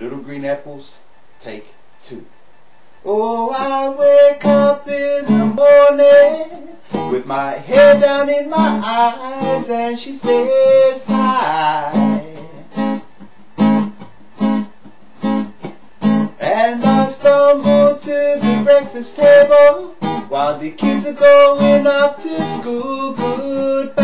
Little Green Apples, take two. Oh, I wake up in the morning with my head down in my eyes and she says hi. And I stumble to the breakfast table while the kids are going off to school. Goodbye.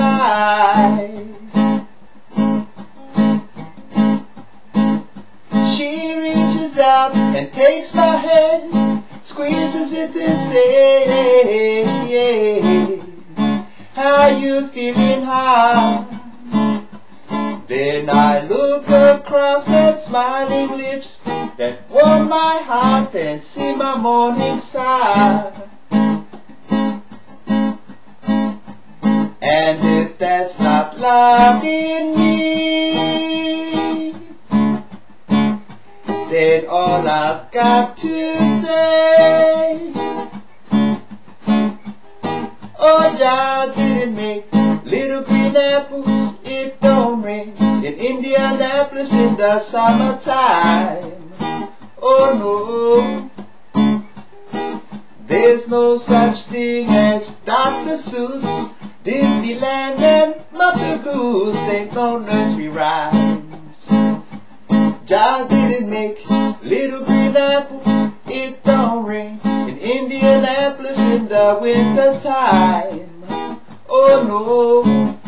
And takes my hand, squeezes it and says, How you feeling, huh? Then I look across at smiling lips that warm my heart and see my morning side. And if that's not love in me, then all I've got to say, oh, God didn't make little green apples, it don't rain in Indianapolis in the summertime. Oh no, there's no such thing as Dr. Seuss, Disneyland and Mother Goose ain't no nursery rhymes. Jah didn't make little green apples, it don't rain in Indianapolis in the winter time. Oh no.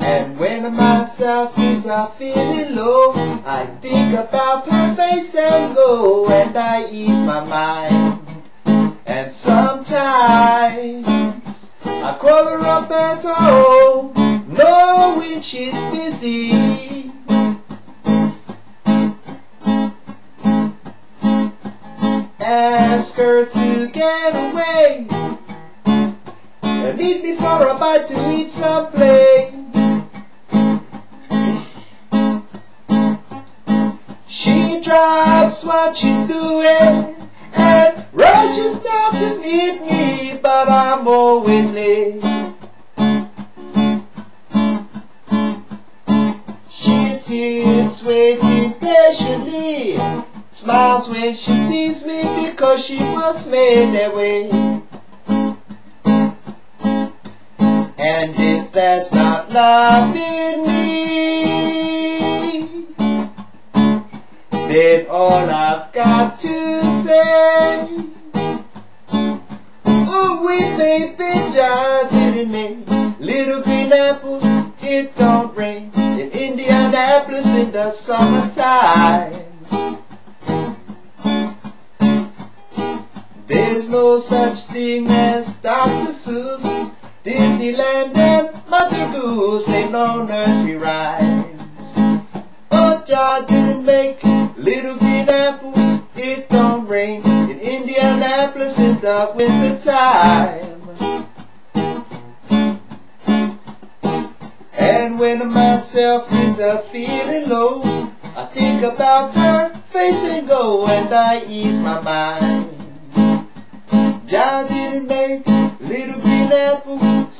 And when myself is a feeling low, I think about her face and go, and I ease my mind. And sometimes I call her up at home, knowing she's busy. To get away and meet me for a bite to eat someplace. She drops what she's doing smiles when she sees me because she was made that way. And if that's not love in me, then all I've got to say, oh, we baby Jah didn't make little green apples, it don't rain in Indianapolis in the summertime. Such thing as Dr. Seuss, Disneyland and Mother Goose ain't no nursery rhymes. Oh, Jah didn't make little green apples, it don't rain in Indianapolis in the winter time. And when myself is a feeling low, I think about her face and go, and I ease my mind. Jah didn't make little green apples,